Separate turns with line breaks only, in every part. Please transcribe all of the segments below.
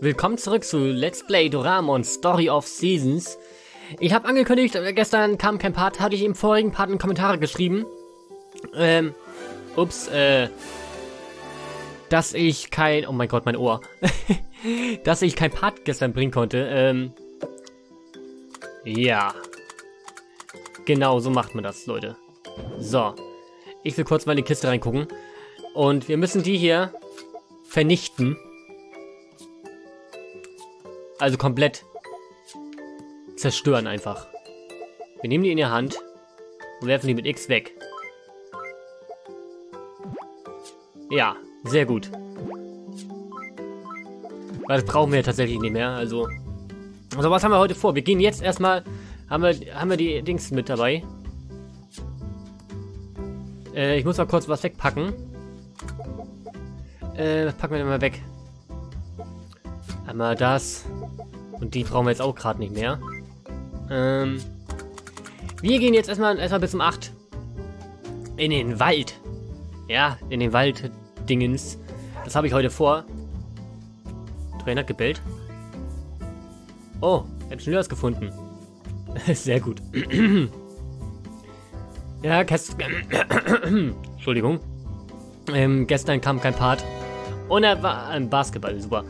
Willkommen zurück zu Let's Play Doraemon Story of Seasons. Ich habe angekündigt, äh, gestern kam kein Part, hatte ich im vorigen Part in Kommentare geschrieben. Ähm, ups, äh, dass ich kein, oh mein Gott, mein Ohr. dass ich kein Part gestern bringen konnte. Ähm, ja. Genau, so macht man das, Leute. So. Ich will kurz mal in die Kiste reingucken. Und wir müssen die hier vernichten. Also komplett zerstören einfach. Wir nehmen die in die Hand und werfen die mit X weg. Ja, sehr gut. Weil das brauchen wir tatsächlich nicht mehr, also... Also was haben wir heute vor? Wir gehen jetzt erstmal... Haben wir, haben wir die Dings mit dabei? Äh, ich muss mal kurz was wegpacken. Äh, was packen wir denn mal weg? Einmal das. Und die brauchen wir jetzt auch gerade nicht mehr. Ähm, wir gehen jetzt erstmal, erstmal bis um 8. In den Wald. Ja, in den Wald-Dingens. Das habe ich heute vor. Trainer gebellt. Oh, er hat schon was gefunden. Sehr gut. ja, gestern... Entschuldigung. Ähm, gestern kam kein Part. Und er war ein Basketball, super.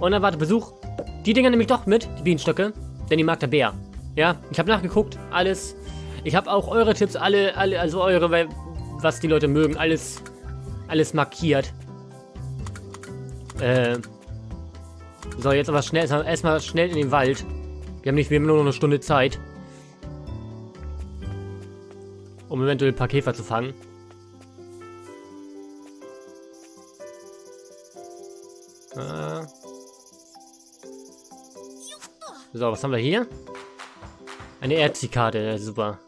Unerwarteter Besuch. Die Dinger nehme ich doch mit, die Bienenstöcke. Denn die mag der Bär. Ja, ich habe nachgeguckt, alles. Ich habe auch eure Tipps, alle, alle, also eure, was die Leute mögen, alles, alles markiert. Äh. So, jetzt aber schnell, erstmal schnell in den Wald. Wir haben nicht, wir haben nur noch eine Stunde Zeit. Um eventuell ein paar Käfer zu fangen. So, was haben wir hier? Eine Erdzikade, super.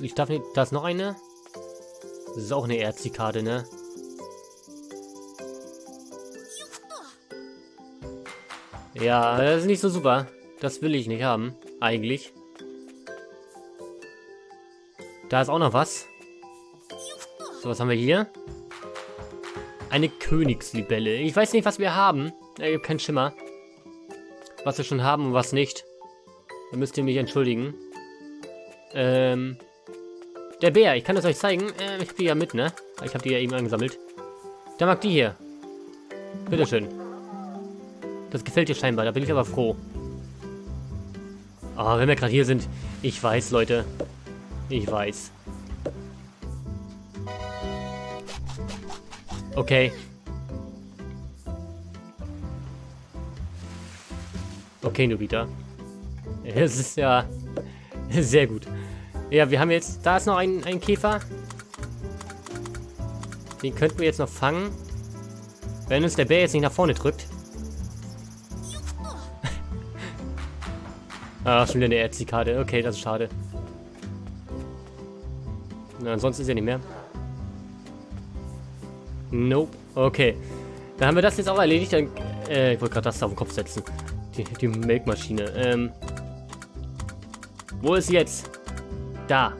Ich darf nicht. Da ist noch eine. Das ist auch eine Erdzikade, ne? Ja, das ist nicht so super. Das will ich nicht haben. Eigentlich. Da ist auch noch was. So, was haben wir hier? Eine Königslibelle. Ich weiß nicht, was wir haben. Ich habe keinen Schimmer was wir schon haben und was nicht. Da müsst ihr mich entschuldigen. Ähm, der Bär, ich kann das euch zeigen. Äh, ich bin ja mit, ne? Ich habe die ja eben angesammelt. Der mag die hier. Bitteschön. Das gefällt dir scheinbar, da bin ich aber froh. Oh, wenn wir gerade hier sind. Ich weiß, Leute. Ich weiß. Okay. Nobita. Es ist ja sehr gut. Ja, wir haben jetzt... Da ist noch ein, ein Käfer. Den könnten wir jetzt noch fangen. Wenn uns der Bär jetzt nicht nach vorne drückt. ah, schon wieder eine Erzikade. Okay, das ist schade. Na, ansonsten ist ja nicht mehr. Nope. Okay. Dann haben wir das jetzt auch erledigt. Dann, äh, ich wollte gerade das auf den Kopf setzen. Die, die Melkmaschine. Ähm. Wo ist jetzt? Da.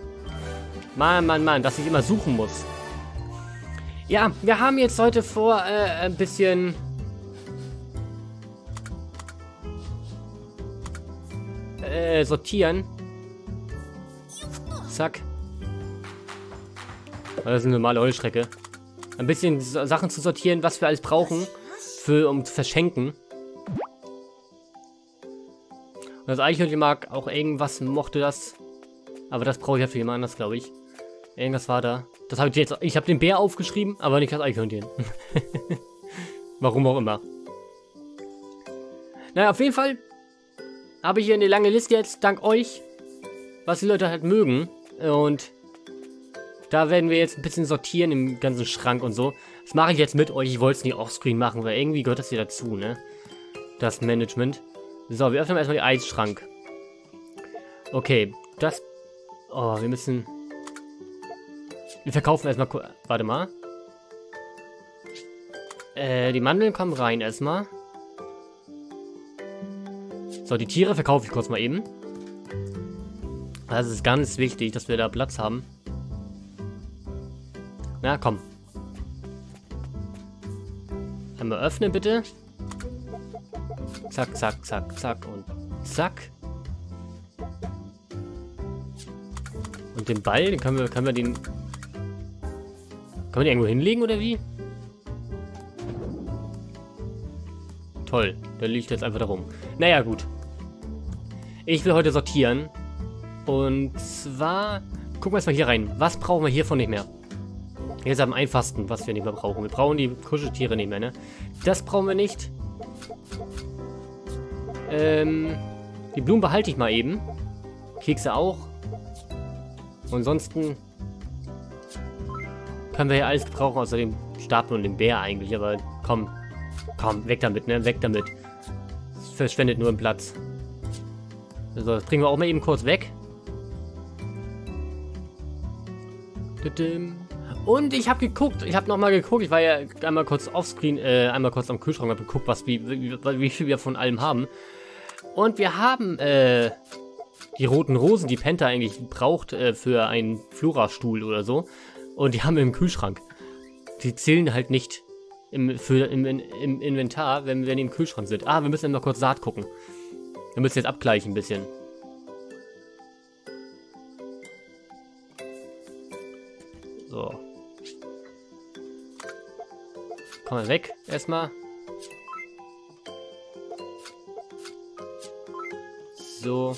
Mann, Mann, Mann, dass ich immer suchen muss. Ja, wir haben jetzt heute vor, äh, ein bisschen... Äh, sortieren. Zack. Das ist eine normale Heulstrecke. Ein bisschen Sachen zu sortieren, was wir alles brauchen, für, um zu verschenken. Das Eichhörnchen mag auch irgendwas, mochte das. Aber das brauche ich ja für jemand anders, glaube ich. Irgendwas war da. Das habe ich jetzt. Ich habe den Bär aufgeschrieben, aber nicht das Eichhörnchen. Warum auch immer. Naja, auf jeden Fall habe ich hier eine lange Liste jetzt, dank euch, was die Leute halt mögen. Und da werden wir jetzt ein bisschen sortieren im ganzen Schrank und so. Das mache ich jetzt mit euch. Ich wollte es nicht offscreen machen, weil irgendwie gehört das hier dazu, ne? Das Management. So, wir öffnen erstmal den Eisschrank. Okay, das... Oh, wir müssen... Wir verkaufen erstmal... Warte mal. Äh, die Mandeln kommen rein erstmal. So, die Tiere verkaufe ich kurz mal eben. Das ist ganz wichtig, dass wir da Platz haben. Na, komm. Einmal öffnen, bitte. Zack, zack, zack, zack und zack. Und den Ball, den können wir, können wir den... Können wir den irgendwo hinlegen, oder wie? Toll, der liegt jetzt einfach da rum. Naja, gut. Ich will heute sortieren. Und zwar... Gucken wir erstmal hier rein. Was brauchen wir hiervon nicht mehr? Jetzt am einfachsten, was wir nicht mehr brauchen. Wir brauchen die Kuscheltiere nicht mehr, ne? Das brauchen wir nicht. Ähm, die Blumen behalte ich mal eben. Kekse auch. Und ansonsten können wir ja alles gebrauchen, außer dem Stapel und dem Bär eigentlich. Aber komm, komm, weg damit, ne? Weg damit. Das verschwendet nur einen Platz. So, das bringen wir auch mal eben kurz weg. Und ich habe geguckt, ich habe nochmal geguckt, ich war ja einmal kurz offscreen, äh, einmal kurz am Kühlschrank und geguckt, was, wie, wie, wie viel wir von allem haben. Und wir haben, äh, die roten Rosen, die Penta eigentlich braucht äh, für einen Flora-Stuhl oder so. Und die haben wir im Kühlschrank. Die zählen halt nicht im, für, im, im Inventar, wenn, wenn die im Kühlschrank sind. Ah, wir müssen noch kurz Saat gucken. Wir müssen jetzt abgleichen ein bisschen. So. Komm mal weg, erstmal. So.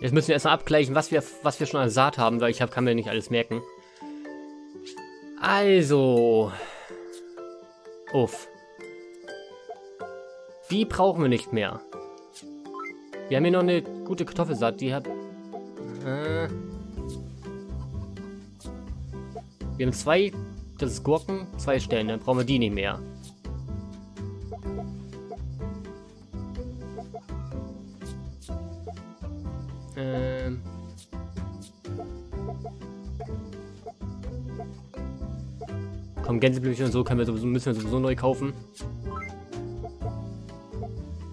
Jetzt müssen wir erstmal abgleichen, was wir, was wir schon an Saat haben, weil ich hab, kann mir nicht alles merken. Also. Uff. Die brauchen wir nicht mehr. Wir haben hier noch eine gute Kartoffelsaat, die hat... Äh, wir haben zwei, das ist Gurken, zwei Stellen, dann brauchen wir die nicht mehr. Gänseblümchen und so können wir sowieso, müssen wir sowieso neu kaufen.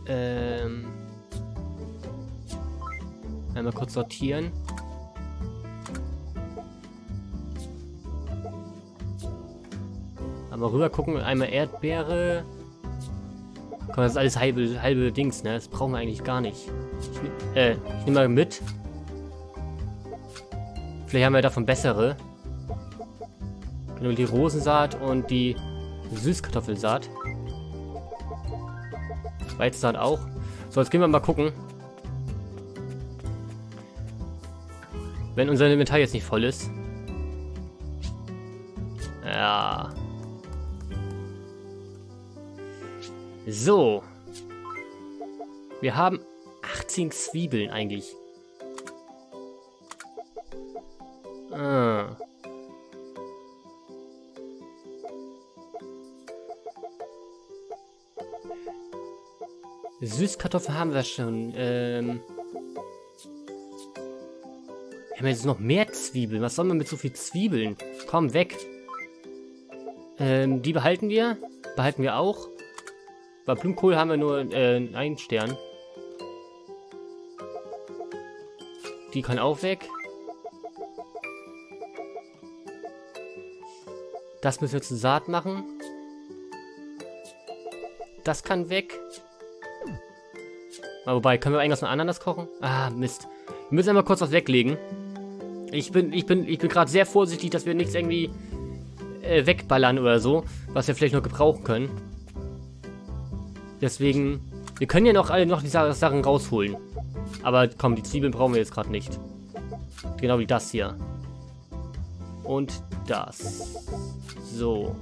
Ähm. Einmal kurz sortieren. Einmal rüber gucken, einmal Erdbeere. Komm, das ist alles halbe, halbe Dings, ne? Das brauchen wir eigentlich gar nicht. Ich, äh, ich nehme mal mit. Vielleicht haben wir davon bessere. Genau, die Rosensaat und die Süßkartoffelsaat. Weizensaat auch. So, jetzt gehen wir mal gucken. Wenn unser Inventar jetzt nicht voll ist. Ja. So. Wir haben 18 Zwiebeln eigentlich. Süßkartoffel haben wir schon. Ähm wir haben jetzt noch mehr Zwiebeln. Was soll man mit so viel Zwiebeln? Komm, weg. Ähm, die behalten wir. Behalten wir auch. Bei Blumenkohl haben wir nur äh, einen Stern. Die kann auch weg. Das müssen wir zur Saat machen. Das kann weg. Wobei, können wir irgendwas mit Ananas kochen? Ah, Mist. Wir müssen einmal kurz was weglegen. Ich bin, ich bin, ich bin gerade sehr vorsichtig, dass wir nichts irgendwie äh, wegballern oder so, was wir vielleicht noch gebrauchen können. Deswegen, wir können ja noch alle noch die Sachen rausholen. Aber komm, die Zwiebeln brauchen wir jetzt gerade nicht. Genau wie das hier. Und das. So.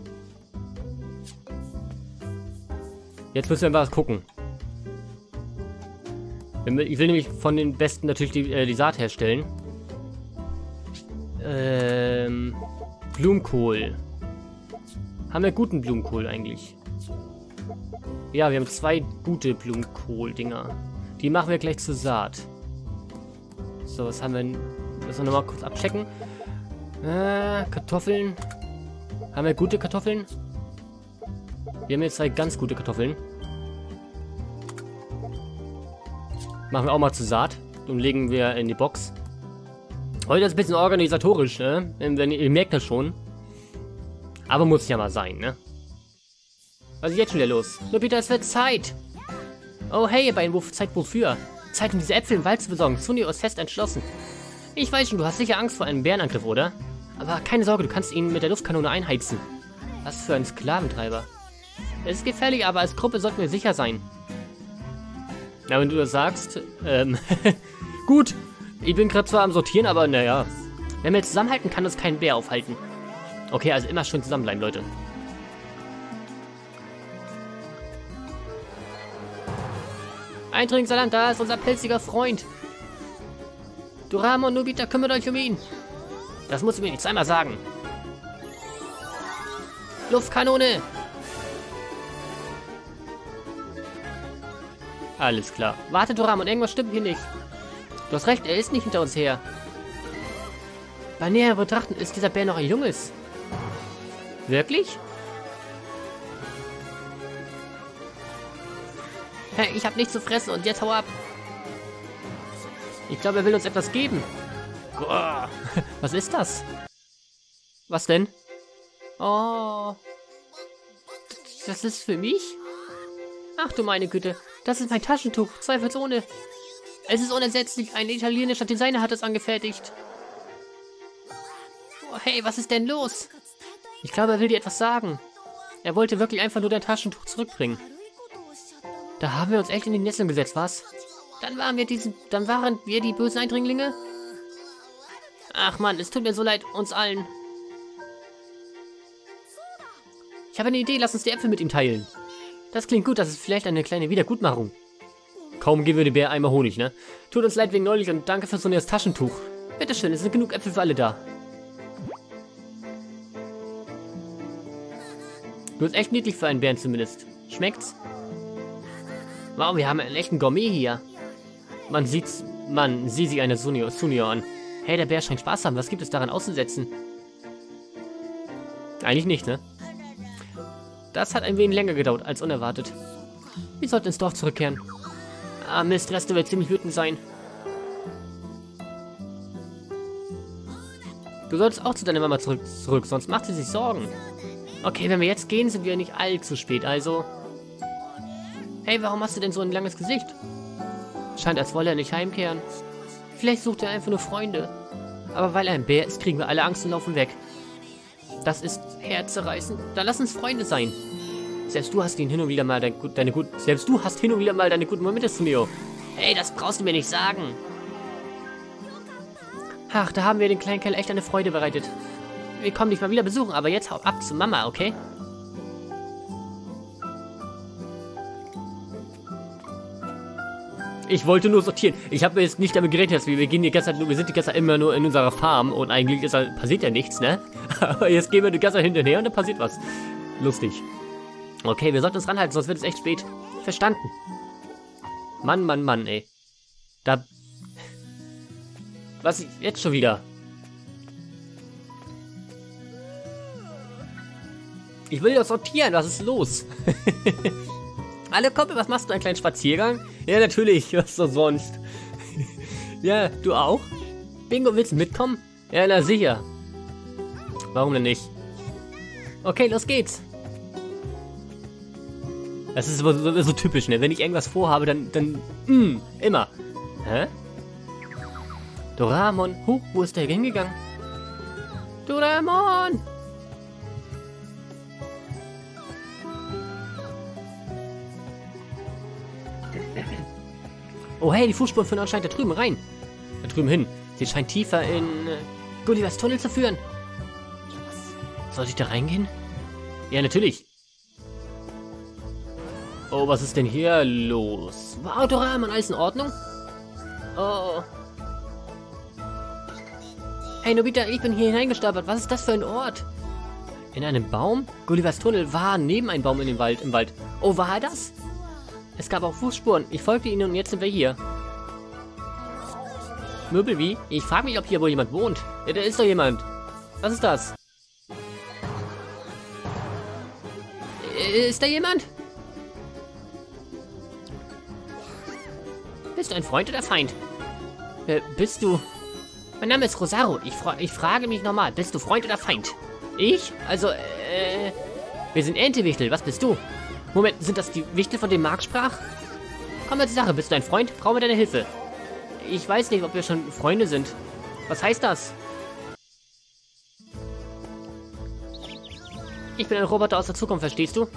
Jetzt müssen wir mal was gucken. Ich will nämlich von den Besten natürlich die, äh, die Saat herstellen. Ähm, Blumenkohl. Haben wir guten Blumenkohl eigentlich? Ja, wir haben zwei gute Blumenkohl-Dinger. Die machen wir gleich zur Saat. So, was haben wir? Müssen wir nochmal kurz abchecken. Äh, Kartoffeln. Haben wir gute Kartoffeln? Wir haben jetzt zwei ganz gute Kartoffeln. Machen wir auch mal zur Saat und legen wir in die Box. Heute ist ein bisschen organisatorisch, ne? Ihr merkt das schon. Aber muss ja mal sein, ne? Was ist jetzt schon wieder los? Nobita, es wird Zeit. Oh, hey, wo, Zeit wofür? Zeit, um diese Äpfel im Wald zu besorgen. Sunio ist fest entschlossen. Ich weiß schon, du hast sicher Angst vor einem Bärenangriff, oder? Aber keine Sorge, du kannst ihn mit der Luftkanone einheizen. Was für ein Sklaventreiber. Es ist gefährlich, aber als Gruppe sollten wir sicher sein. Na, wenn du das sagst, ähm, gut. Ich bin gerade zwar am Sortieren, aber naja. Wenn wir zusammenhalten, kann uns kein Bär aufhalten. Okay, also immer schön zusammenbleiben, Leute. Eindringling Saland, da ist unser pelziger Freund. Duramo und Nobita, kümmert euch um ihn. Das musst du mir nicht zweimal sagen. Luftkanone! Alles klar. Warte, Doramon, irgendwas stimmt hier nicht. Du hast recht, er ist nicht hinter uns her. Bei näher betrachten ist dieser Bär noch ein Junges. Wirklich? Hey, ich habe nichts zu fressen und jetzt hau ab. Ich glaube, er will uns etwas geben. Was ist das? Was denn? Oh. Das ist für mich? Ach du meine Güte. Das ist mein Taschentuch. Zweifelsohne. Es ist unersetzlich. Ein italienischer Designer hat es angefertigt. Oh, hey, was ist denn los? Ich glaube, er will dir etwas sagen. Er wollte wirklich einfach nur dein Taschentuch zurückbringen. Da haben wir uns echt in die Nesseln gesetzt, was? Dann waren wir diesen, dann waren wir die bösen Eindringlinge? Ach man, es tut mir so leid, uns allen. Ich habe eine Idee, lass uns die Äpfel mit ihm teilen. Das klingt gut, das ist vielleicht eine kleine Wiedergutmachung. Kaum geben wir dem Bär einmal Honig, ne? Tut uns leid wegen neulich und danke für so ein Taschentuch. Bitteschön, es sind genug Äpfel für alle da. Du bist echt niedlich für einen Bären zumindest. Schmeckt's? Wow, wir haben einen echten Gourmet hier. Man sieht's, man sieht sich eine Sunio, Sunio an. Hey, der Bär scheint Spaß haben. Was gibt es daran auszusetzen? Eigentlich nicht, ne? Das hat ein wenig länger gedauert als unerwartet. Wir sollten ins Dorf zurückkehren. Ah, Mist, Reste wird ziemlich wütend sein. Du solltest auch zu deiner Mama zurück, zurück, sonst macht sie sich Sorgen. Okay, wenn wir jetzt gehen, sind wir nicht allzu spät, also... Hey, warum hast du denn so ein langes Gesicht? Scheint, als wolle er nicht heimkehren. Vielleicht sucht er einfach nur Freunde. Aber weil er ein Bär ist, kriegen wir alle Angst und laufen weg. Das ist herzerreißend. Dann lass uns Freunde sein. Selbst du hast ihn hin und wieder mal deine, deine gut, selbst du hast hin und wieder mal deine guten Momente, Sunio. Hey, das brauchst du mir nicht sagen. Ach, da haben wir den kleinen Kerl echt eine Freude bereitet. Wir kommen dich mal wieder besuchen, aber jetzt hau ab zu Mama, okay? Ich wollte nur sortieren. Ich habe jetzt nicht damit gerechnet, dass wir, wir gehen die ganze Zeit, wir sind die ganze Zeit immer nur in unserer Farm und eigentlich ist, passiert ja nichts, ne? Aber jetzt gehen wir die ganze hinterher und dann passiert was. Lustig. Okay, wir sollten uns ranhalten, sonst wird es echt spät. Verstanden. Mann, Mann, Mann, ey. Da... Was, jetzt schon wieder? Ich will doch sortieren, was ist los? Alle Koppel, was machst du, einen kleinen Spaziergang? Ja, natürlich, was doch sonst. ja, du auch? Bingo, willst du mitkommen? Ja, na sicher. Warum denn nicht? Okay, los geht's. Das ist so, so, so typisch, ne? Wenn ich irgendwas vorhabe, dann, dann, mm, immer. Hä? Doraemon, hoch, wo ist der hingegangen? Doraemon! Oh hey, die Fußspuren führen anscheinend da drüben rein. Da drüben hin. Sie scheint tiefer in äh, Gullivers Tunnel zu führen. Soll ich da reingehen? Ja, natürlich. Oh, was ist denn hier los? Wow, Doraemon, alles in Ordnung? Oh. Hey, Nobita, ich bin hier hineingestapert. Was ist das für ein Ort? In einem Baum? Gullivers Tunnel war neben einem Baum in dem Wald, im Wald. Oh, war er das? Es gab auch Fußspuren. Ich folgte ihnen und jetzt sind wir hier. Möbel wie? Ich frage mich, ob hier wohl jemand wohnt. Ja, da ist doch jemand. Was ist das? Ist da jemand? Bist du ein Freund oder Feind? Äh, bist du... Mein Name ist Rosario. Ich, fra ich frage mich nochmal. Bist du Freund oder Feind? Ich? Also, äh... Wir sind Entewichtel. Was bist du? Moment, sind das die Wichte, von denen Mark sprach? Komm mal zur Sache, bist du ein Freund? Brauchen wir deine Hilfe. Ich weiß nicht, ob wir schon Freunde sind. Was heißt das? Ich bin ein Roboter aus der Zukunft, verstehst du?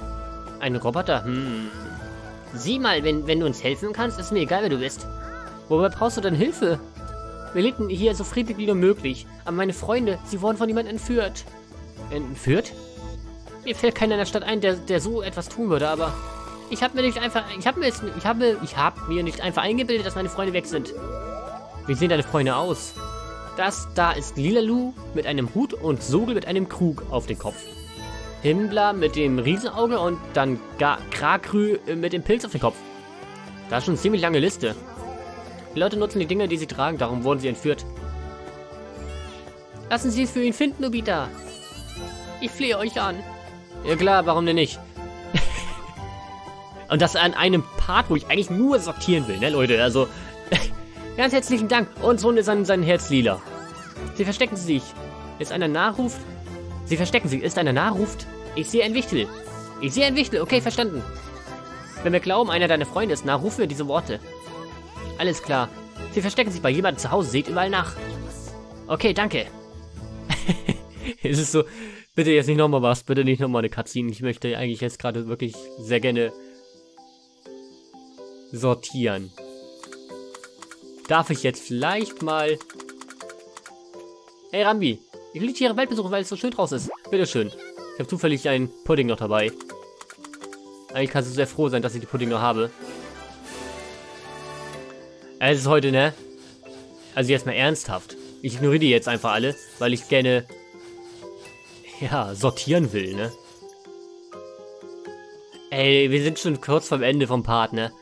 Ein Roboter? Hm. Sieh mal, wenn, wenn du uns helfen kannst, ist mir egal, wer du bist. Wobei brauchst du denn Hilfe? Wir lebten hier so friedlich wie nur möglich. Aber meine Freunde, sie wurden von jemandem entführt. Entführt? Mir fällt keiner in der Stadt ein, der, der so etwas tun würde, aber... Ich habe mir nicht einfach... Ich habe mir, ich hab mir, ich hab mir nicht einfach eingebildet, dass meine Freunde weg sind. Wie sehen deine Freunde aus? Das da ist Lilalu mit einem Hut und Sogel mit einem Krug auf dem Kopf. Himbler mit dem Riesenauge und dann Krakrü mit dem Pilz auf dem Kopf. Das ist schon eine ziemlich lange Liste. Die Leute nutzen die Dinge, die sie tragen, darum wurden sie entführt. Lassen Sie es für ihn finden, Nobita. Ich flehe euch an. Ja klar, warum denn nicht? Und das an einem Part, wo ich eigentlich nur sortieren will, ne Leute? Also, ganz herzlichen Dank. Und so ist sein, sein Herz lila. Sie verstecken sich. Ist einer nachruft? Sie verstecken sich. Ist einer nachruft? Ich sehe ein Wichtel. Ich sehe ein Wichtel. Okay, verstanden. Wenn wir glauben, einer deiner Freunde ist, nach, rufen wir diese Worte. Alles klar. Sie verstecken sich bei jemandem zu Hause. Seht überall nach. Okay, danke. es ist so, bitte jetzt nicht nochmal was, bitte nicht nochmal eine Cutscene. Ich möchte eigentlich jetzt gerade wirklich sehr gerne sortieren. Darf ich jetzt vielleicht mal... Hey Rambi, ich will die Tiere Welt besuchen, weil es so schön draußen ist. Bitteschön. Ich habe zufällig einen Pudding noch dabei. Eigentlich kannst du sehr froh sein, dass ich die Pudding noch habe. Es ist heute, ne? Also jetzt mal ernsthaft. Ich ignoriere die jetzt einfach alle, weil ich gerne, ja, sortieren will, ne? Ey, wir sind schon kurz vom Ende vom Part, ne?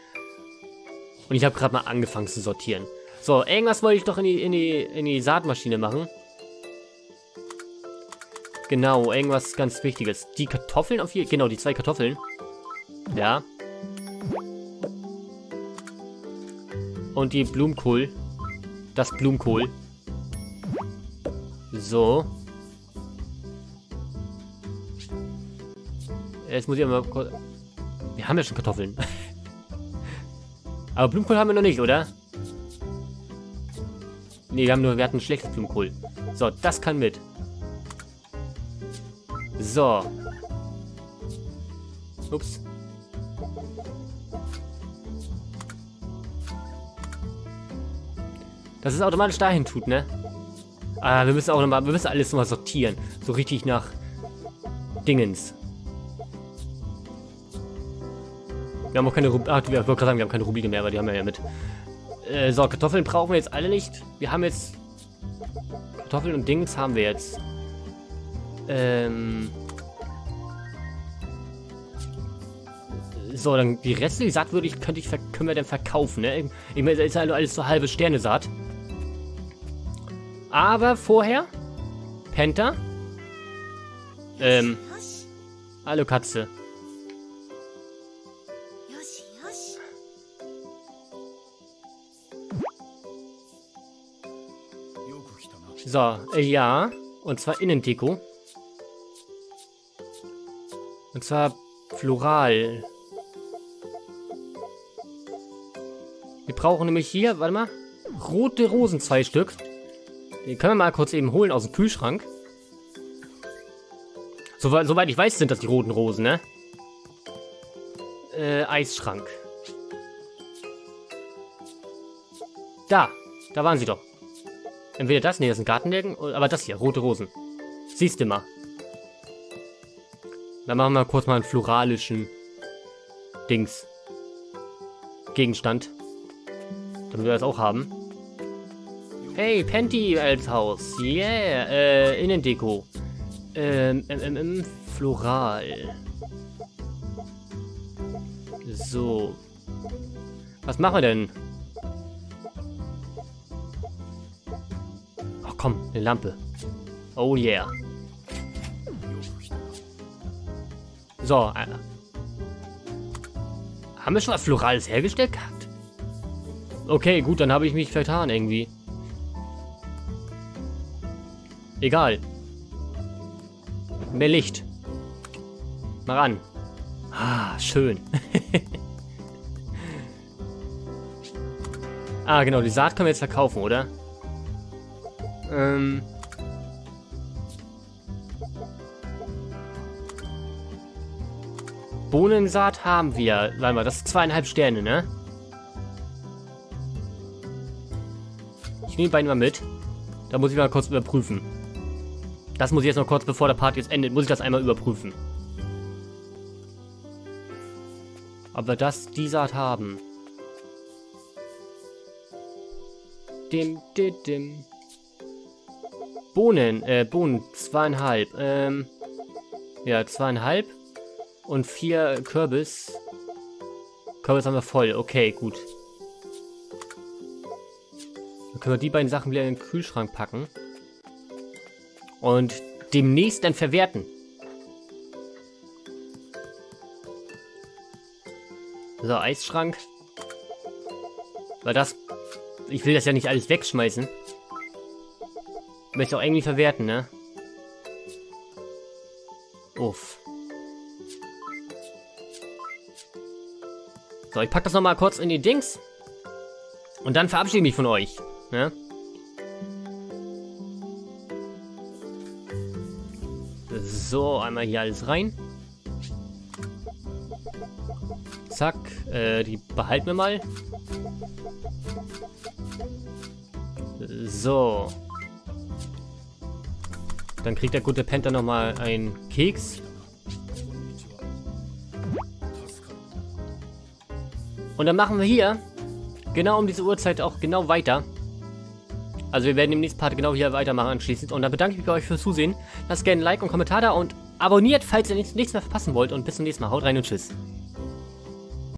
Und ich habe gerade mal angefangen zu sortieren. So, irgendwas wollte ich doch in die, in die, in die Saatmaschine machen. Genau, irgendwas ganz Wichtiges. Die Kartoffeln auf hier, genau, die zwei Kartoffeln. Ja. Und die Blumenkohl. Das Blumenkohl. So. Jetzt muss ich mal kurz... Wir haben ja schon Kartoffeln. Aber Blumenkohl haben wir noch nicht, oder? Ne, wir haben nur... Wir hatten schlechtes Blumenkohl. So, das kann mit. So. Ups. Dass es automatisch dahin tut, ne? Ah, wir müssen auch nochmal, wir müssen alles nochmal sortieren. So richtig nach Dingens. Wir haben auch keine Rubine. Ah, ich wollte gerade sagen, wir haben keine Rubine mehr, aber die haben wir ja mit. Äh, so, Kartoffeln brauchen wir jetzt alle nicht. Wir haben jetzt. Kartoffeln und Dings haben wir jetzt. Ähm. So, dann die restliche Saat würde ich, könnte ich, können wir dann verkaufen, ne? Ich meine, ist halt alles so halbe Sterne Saat. Aber vorher, Penta. Ähm. Hallo Katze. So, äh, ja. Und zwar Innendeko. Und zwar floral. Wir brauchen nämlich hier, warte mal, rote Rosen, zwei Stück. Die können wir mal kurz eben holen aus dem Kühlschrank. Soweit, soweit ich weiß, sind das die roten Rosen, ne? Äh, Eisschrank. Da, da waren sie doch. Entweder das, nee, das sind Gartendecken, aber das hier, rote Rosen. Siehst du mal. Dann machen wir kurz mal einen floralischen Dings. Gegenstand. Damit wir das auch haben. Hey, Penty als Haus. Yeah. Äh, Innendeko. Ähm, ähm, ähm, floral. So. Was machen wir denn? Ach komm, eine Lampe. Oh yeah. So. Äh, haben wir schon was Florales hergestellt gehabt? Okay, gut, dann habe ich mich vertan irgendwie. Egal. Mehr Licht. Mal ran. Ah, schön. ah, genau, die Saat können wir jetzt verkaufen, oder? Ähm... Bohnensaat haben wir. Warte mal, das ist zweieinhalb Sterne, ne? Ich nehme die beiden mal mit. Da muss ich mal kurz überprüfen. Das muss ich jetzt noch kurz, bevor der Part jetzt endet, muss ich das einmal überprüfen. Wir das, die Saat haben. Dim, dim, dim. Bohnen, äh, Bohnen, zweieinhalb. Ähm, ja, zweieinhalb. Und vier Kürbis. Kürbis haben wir voll. Okay, gut. Dann können wir die beiden Sachen wieder in den Kühlschrank packen. Und demnächst dann verwerten. So, Eisschrank. Weil das... Ich will das ja nicht alles wegschmeißen. Ich möchte auch irgendwie verwerten, ne? Uff. So, ich pack das nochmal kurz in die Dings. Und dann verabschiede ich mich von euch. Ne? So, einmal hier alles rein. Zack, äh, die behalten wir mal. So. Dann kriegt der gute Panther nochmal einen Keks. Und dann machen wir hier genau um diese Uhrzeit auch genau weiter. Also wir werden im nächsten Part genau hier weitermachen anschließend. Und dann bedanke ich mich bei euch fürs Zusehen. Lasst gerne ein Like und Kommentar da und abonniert, falls ihr nichts, mehr verpassen wollt. Und bis zum nächsten Mal. Haut rein und tschüss.